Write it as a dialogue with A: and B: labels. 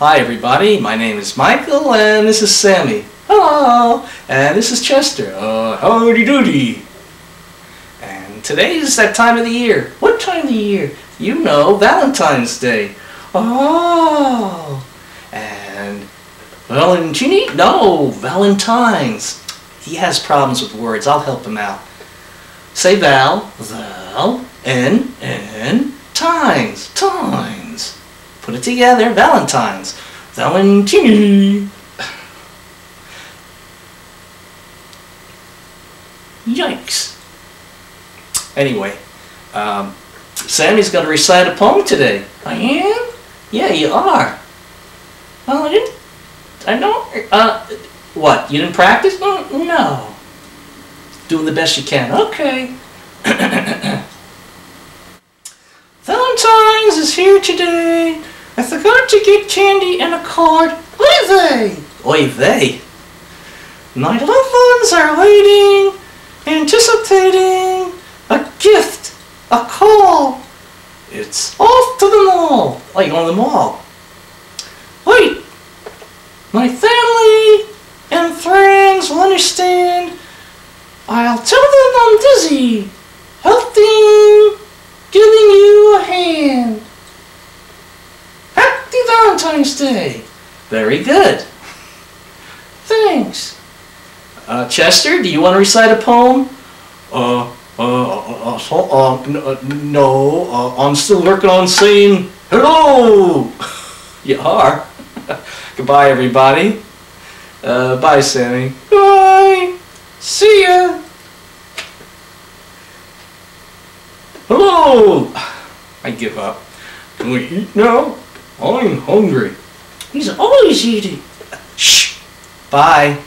A: Hi everybody, my name is Michael and this is Sammy. Hello! And this is Chester. Uh, howdy doody! And today is that time of the year. What time of the year? You know, Valentine's Day. Oh! And Valentini? No, Valentine's. He has problems with words. I'll help him out. Say Val, Val, N, N, together, Valentine's. Valentini. Yikes. Anyway, um, Sammy's going to recite a poem today. I am? Yeah, you are. Well, I didn't. I don't. Uh, what? You didn't practice? No, no. Doing the best you can. Okay. Valentine's is here today. I forgot to get candy and a card. Oy vey! Oy vey! My loved ones are waiting, anticipating a gift, a call. It's off to the mall. Going to the mall? Wait! My family and friends will understand. I'll tell them I'm busy, helping, giving you a hand. Valentine's Day. Very good. Thanks. Uh, Chester, do you want to recite a poem? Uh, uh, uh, uh, uh, no, uh, I'm still working on saying hello. you are. Goodbye, everybody. Uh, bye, Sammy. Bye. See ya. Hello. I give up. Can we eat now? I'm hungry. He's always eating. Shh. Bye.